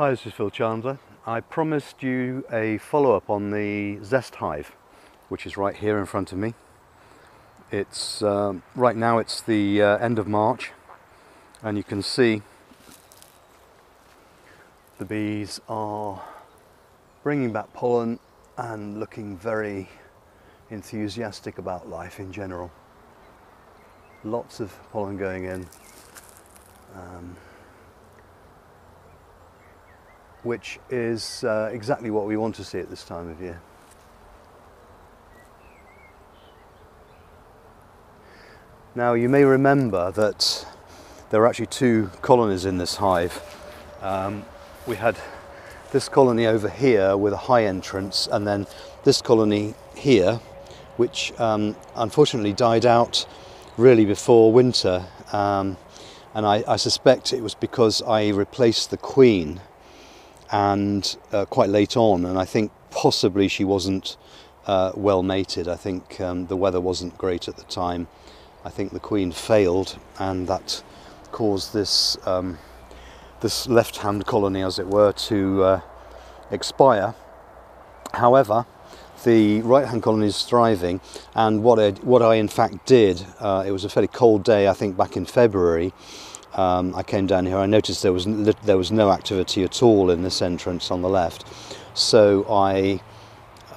Hi, this is Phil Chandler. I promised you a follow-up on the Zest Hive, which is right here in front of me. It's um, right now it's the uh, end of March, and you can see the bees are bringing back pollen and looking very enthusiastic about life in general. Lots of pollen going in. Um, which is uh, exactly what we want to see at this time of year. Now you may remember that there are actually two colonies in this hive. Um, we had this colony over here with a high entrance and then this colony here which um, unfortunately died out really before winter um, and I, I, suspect it was because I replaced the queen and uh, quite late on, and I think possibly she wasn't uh, well mated. I think um, the weather wasn't great at the time. I think the queen failed, and that caused this um, this left-hand colony, as it were, to uh, expire. However, the right-hand colony is thriving, and what I, what I in fact did, uh, it was a fairly cold day, I think, back in February um, I came down here, I noticed there was, there was no activity at all in this entrance on the left. So I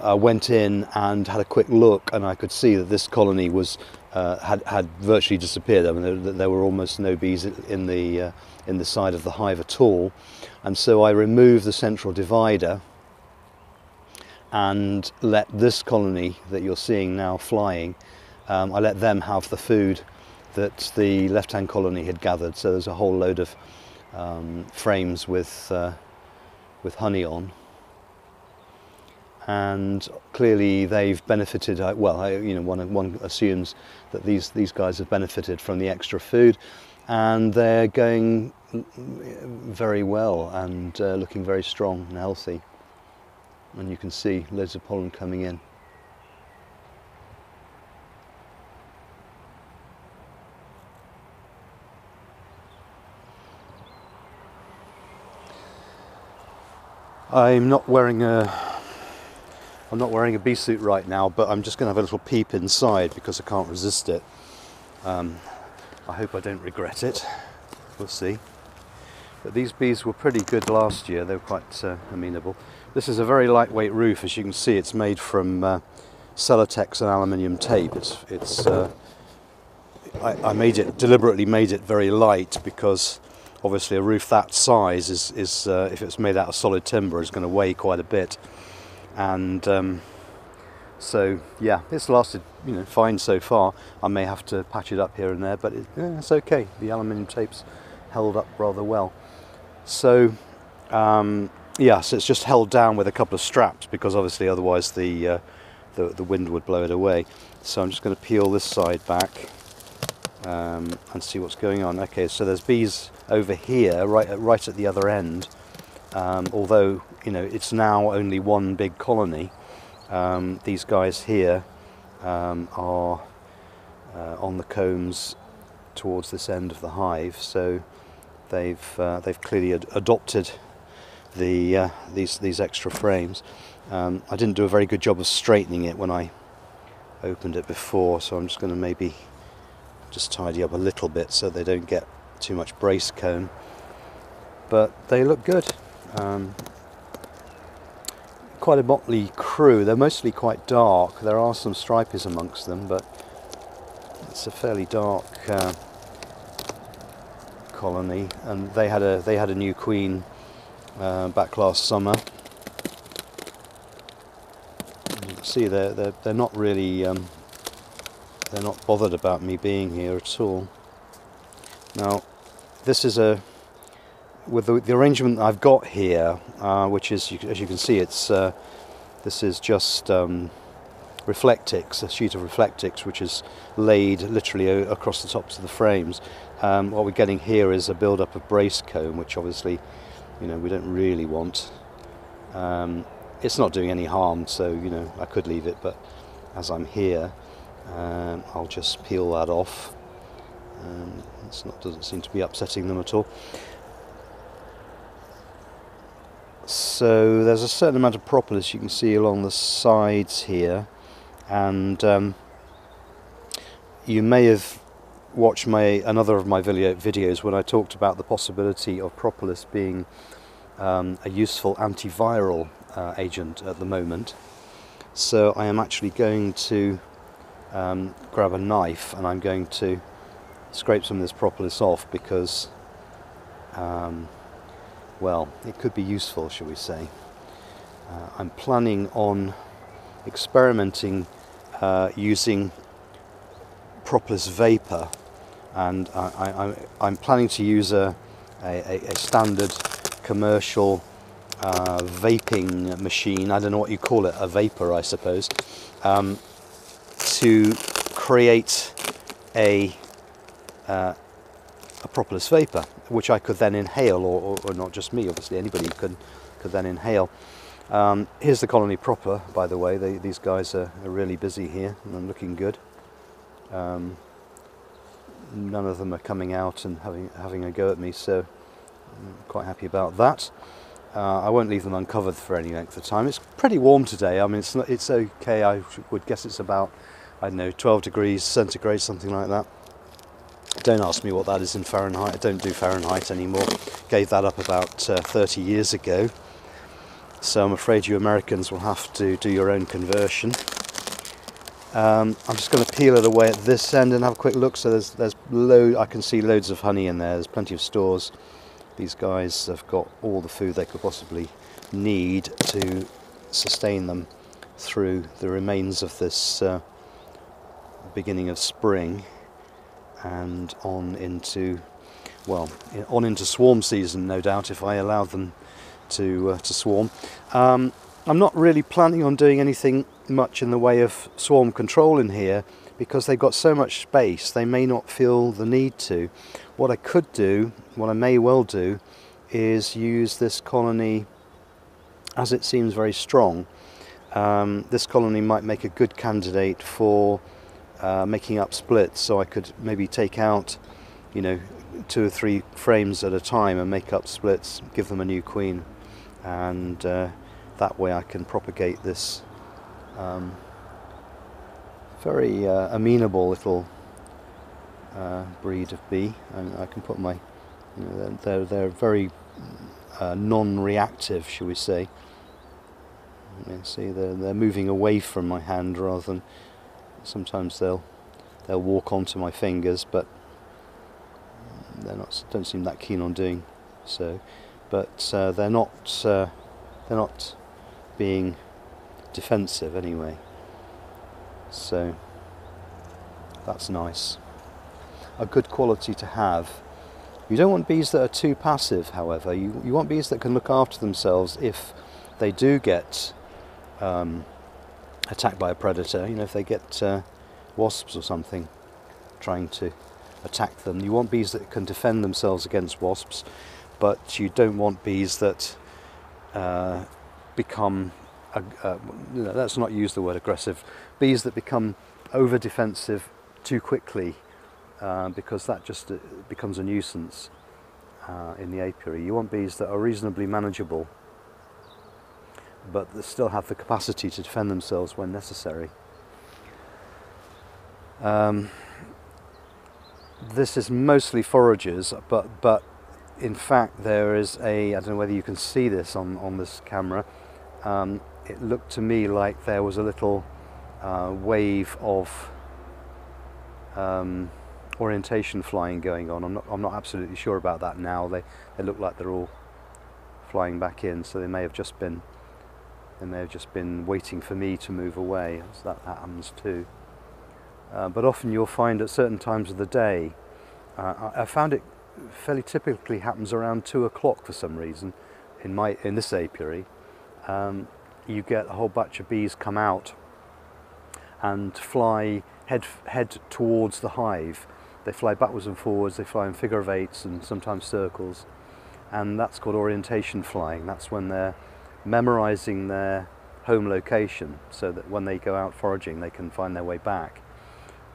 uh, went in and had a quick look and I could see that this colony was, uh, had, had virtually disappeared. I mean, there, there were almost no bees in the, uh, in the side of the hive at all. And so I removed the central divider and let this colony that you're seeing now flying, um, I let them have the food that the left-hand colony had gathered. So there's a whole load of um, frames with, uh, with honey on. And clearly they've benefited, well, you know, one, one assumes that these, these guys have benefited from the extra food and they're going very well and uh, looking very strong and healthy. And you can see loads of pollen coming in. I'm not wearing a I'm not wearing a bee suit right now, but I'm just going to have a little peep inside because I can't resist it. Um, I hope I don't regret it. We'll see. But these bees were pretty good last year. They were quite uh, amenable. This is a very lightweight roof. As you can see, it's made from uh, Celotex and aluminium tape. It's, it's, uh, I, I made it, deliberately made it very light because obviously a roof that size is, is uh, if it's made out of solid timber is going to weigh quite a bit. And um, so yeah it's lasted you know fine so far. I may have to patch it up here and there but it, yeah, it's okay. The aluminium tapes held up rather well. So um, yeah so it's just held down with a couple of straps because obviously otherwise the uh, the, the wind would blow it away. So I'm just going to peel this side back um, and see what's going on. Okay, so there's bees over here, right at, right at the other end. Um, although you know it's now only one big colony. Um, these guys here um, are uh, on the combs towards this end of the hive, so they've uh, they've clearly ad adopted the uh, these these extra frames. Um, I didn't do a very good job of straightening it when I opened it before, so I'm just going to maybe just tidy up a little bit so they don't get too much brace comb but they look good. Um, quite a motley crew. They're mostly quite dark. There are some stripies amongst them but it's a fairly dark uh, colony. And they had a they had a new queen uh, back last summer. You can see they're, they're, they're not really um, they're not bothered about me being here at all. Now, this is a with the, the arrangement I've got here, uh, which is as you can see, it's uh, this is just um, Reflectix, a sheet of Reflectix, which is laid literally across the tops of the frames. Um, what we're getting here is a build-up of brace comb, which obviously, you know, we don't really want. Um, it's not doing any harm, so you know, I could leave it, but as I'm here, um, I'll just peel that off um, not doesn't seem to be upsetting them at all. So there's a certain amount of propolis you can see along the sides here and um, you may have watched my another of my video, videos when I talked about the possibility of propolis being um, a useful antiviral uh, agent at the moment. So I am actually going to um, grab a knife and I'm going to scrape some of this propolis off because um, well it could be useful shall we say. Uh, I'm planning on experimenting uh, using propolis vapor and I, am planning to use a, a, a standard commercial uh, vaping machine, I don't know what you call it, a vapor I suppose, um, to create a, uh, a propolis vapor, which I could then inhale, or, or, or, not just me, obviously anybody could, could then inhale. Um, here's the colony proper, by the way, they, these guys are, are, really busy here and looking good. Um, none of them are coming out and having, having a go at me, so I'm quite happy about that. Uh, I won't leave them uncovered for any length of time. It's pretty warm today. I mean, it's, not, it's okay. I would guess it's about, I don't know, 12 degrees centigrade, something like that. Don't ask me what that is in Fahrenheit. I don't do Fahrenheit anymore. Gave that up about uh, 30 years ago. So I'm afraid you Americans will have to do your own conversion. Um, I'm just going to peel it away at this end and have a quick look. So there's, there's load. I can see loads of honey in there. There's plenty of stores. These guys have got all the food they could possibly need to sustain them through the remains of this uh, beginning of spring and on into well on into swarm season no doubt if I allow them to uh, to swarm um, I'm not really planning on doing anything much in the way of swarm control in here because they've got so much space they may not feel the need to what I could do, what I may well do, is use this colony as it seems very strong. Um, this colony might make a good candidate for uh, making up splits, so I could maybe take out, you know, two or three frames at a time and make up splits, give them a new queen, and uh, that way I can propagate this um, very uh, amenable little uh, breed of bee. And I can put my you know, they're, they're very uh, non-reactive shall we say. You see they're, they're moving away from my hand rather than sometimes they'll they'll walk onto my fingers but they're not don't seem that keen on doing so but uh, they're not uh, they're not being defensive anyway so that's nice a good quality to have. You don't want bees that are too passive, however. You, you want bees that can look after themselves if they do get um, attacked by a predator. You know, if they get uh, wasps or something trying to attack them. You want bees that can defend themselves against wasps, but you don't want bees that uh, become, uh, know, let's not use the word aggressive, bees that become over defensive too quickly uh, because that just uh, becomes a nuisance uh, in the apiary. You want bees that are reasonably manageable but still have the capacity to defend themselves when necessary. Um, this is mostly foragers, but but in fact there is a I don't know whether you can see this on on this camera. Um, it looked to me like there was a little uh, wave of um, orientation flying going on. I'm not, I'm not absolutely sure about that now. They, they look like they're all flying back in, so they may have just been they may have just been waiting for me to move away. That, that happens too. Uh, but often you'll find at certain times of the day, uh, I, I found it fairly typically happens around two o'clock for some reason in my in this apiary. Um, you get a whole batch of bees come out and fly head head towards the hive they fly backwards and forwards, they fly in figure of eights and sometimes circles. And that's called orientation flying. That's when they're memorizing their home location so that when they go out foraging they can find their way back.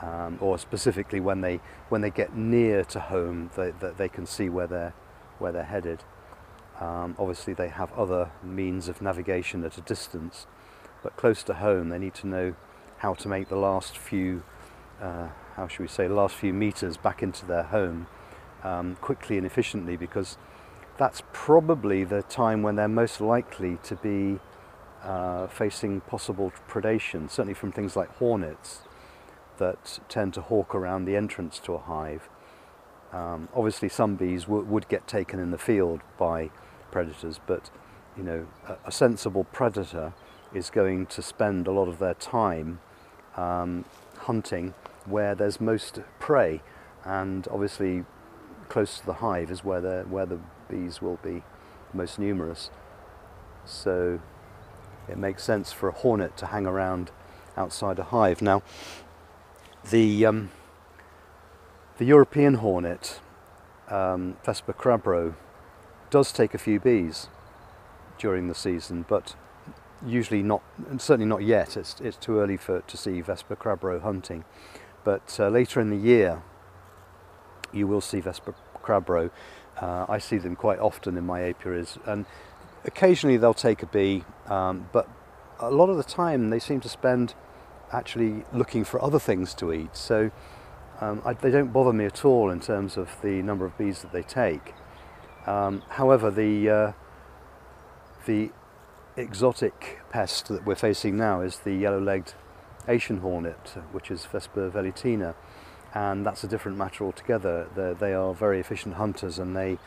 Um, or specifically when they when they get near to home they, they, they can see where they're where they're headed. Um, obviously, they have other means of navigation at a distance, but close to home, they need to know how to make the last few, uh, how should we say, last few meters back into their home um, quickly and efficiently because that's probably the time when they're most likely to be uh, facing possible predation, certainly from things like hornets that tend to hawk around the entrance to a hive. Um, obviously, some bees would get taken in the field by predators, but you know, a, a, sensible predator is going to spend a lot of their time um, hunting where there's most prey, and obviously, close to the hive is where where the bees will be most numerous. So, it makes sense for a hornet to hang around outside a hive. Now, the um, the European hornet, um, Vespa crabro, does take a few bees during the season, but usually not, certainly not yet. It's, it's too early for to see Vespa crabro hunting. But uh, later in the year, you will see Vespa crabro. Uh, I see them quite often in my apiaries, and occasionally they'll take a bee, um, but a lot of the time they seem to spend actually looking for other things to eat. So um, I, they don't bother me at all in terms of the number of bees that they take. Um, however, the uh, the exotic pest that we're facing now is the yellow-legged Asian hornet, which is Vespa velutina, and that's a different matter altogether. They're, they are very efficient hunters, and they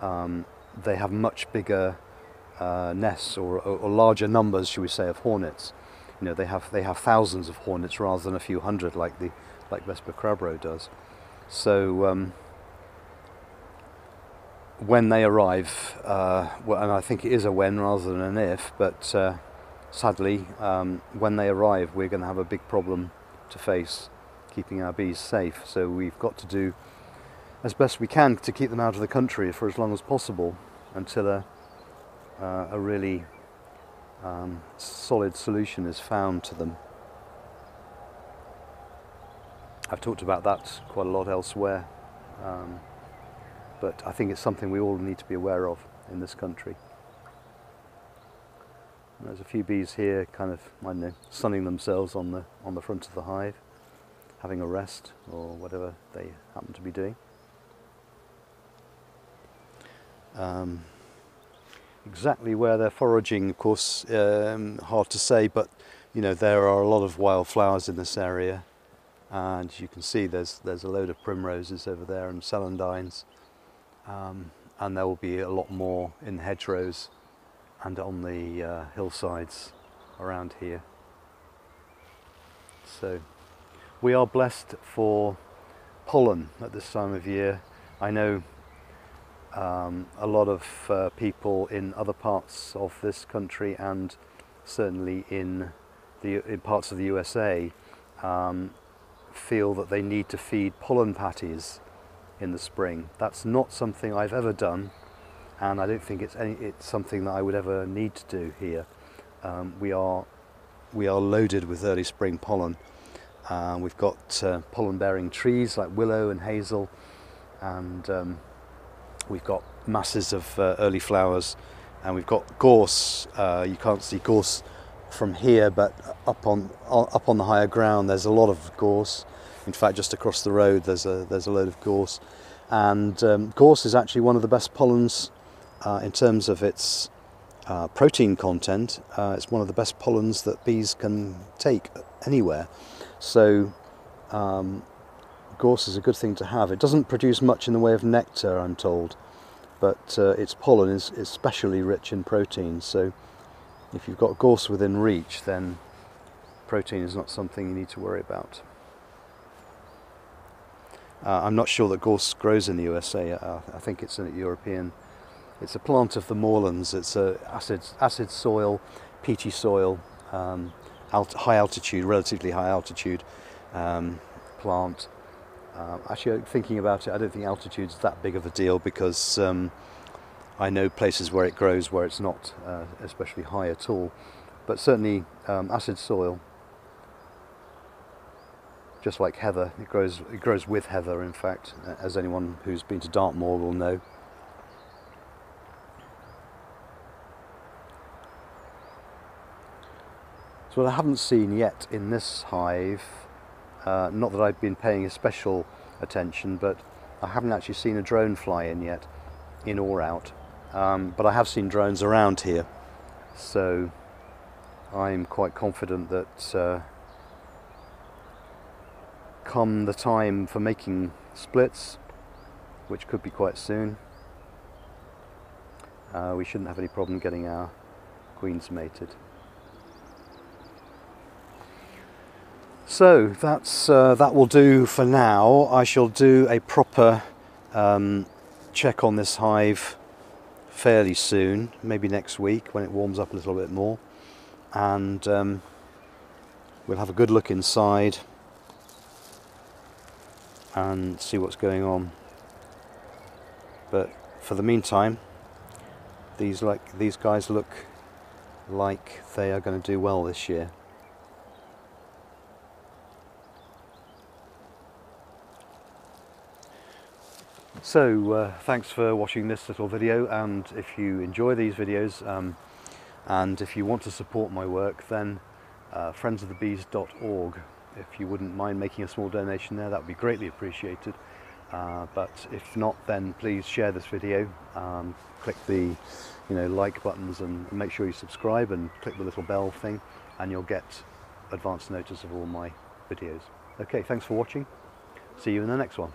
um, they have much bigger uh, nests or, or, larger numbers, should we say, of hornets. You know, they have they have thousands of hornets rather than a few hundred like the like Vespa crabro does. So um, when they arrive, uh, well, and I think it is a when rather than an if, but uh, sadly, um, when they arrive, we're going to have a big problem to face keeping our bees safe. So we've got to do as best we can to keep them out of the country for as long as possible until a, uh, a really um, solid solution is found to them. I've talked about that quite a lot elsewhere, um, but I think it's something we all need to be aware of in this country. There's a few bees here, kind of, I don't know, sunning themselves on the on the front of the hive, having a rest or whatever they happen to be doing. Um, exactly where they're foraging, of course, um, hard to say, but you know there are a lot of wildflowers in this area and you can see there's there's a load of primroses over there and celandines um, and there will be a lot more in hedgerows and on the uh, hillsides around here so we are blessed for pollen at this time of year I know um, a lot of uh, people in other parts of this country and certainly in the in parts of the USA um, feel that they need to feed pollen patties in the spring. That's not something I've ever done, and I don't think it's any, it's something that I would ever need to do here. Um, we are we are loaded with early spring pollen. Uh, we've got uh, pollen-bearing trees like willow and hazel, and um, we've got masses of uh, early flowers, and we've got gorse. Uh, you can't see gorse from here, but up on up on the higher ground, there's a lot of gorse. In fact, just across the road, there's a there's a load of gorse, and um, gorse is actually one of the best pollens uh, in terms of its uh, protein content. It's one of the best pollens that bees can take anywhere. So. Um, gorse is a good thing to have. It doesn't produce much in the way of nectar, I'm told, but uh, its pollen is especially rich in protein. So if you've got gorse within reach, then protein is not something you need to worry about. Uh, I'm not sure that gorse grows in the USA. Uh, I think it's a European. It's a plant of the moorlands. It's a acid acid soil, peaty soil, um, alt, high altitude, relatively high altitude um, plant. Uh, actually, thinking about it, I don't think altitude's that big of a deal because um, I know places where it grows where it's not uh, especially high at all, but certainly um, acid soil, just like heather, it grows, it grows with heather in fact, as anyone who's been to Dartmoor will know. What I haven't seen yet in this hive, uh, not that I've been paying a special attention, but I haven't actually seen a drone fly in yet, in or out. Um, but I have seen drones around here, so I'm quite confident that uh, come the time for making splits, which could be quite soon, uh, we shouldn't have any problem getting our queens mated. So that's uh, that will do for now. I shall do a proper um, check on this hive fairly soon, maybe next week when it warms up a little bit more, and um, we'll have a good look inside and see what's going on. But for the meantime, these like these guys look like they are going to do well this year. So uh, thanks for watching this little video and if you enjoy these videos um, and if you want to support my work then uh, friendsofthebees.org if you wouldn't mind making a small donation there that would be greatly appreciated. Uh, but if not then please share this video um, click the you know like buttons and make sure you subscribe and click the little bell thing and you'll get advance notice of all my videos. Okay thanks for watching. See you in the next one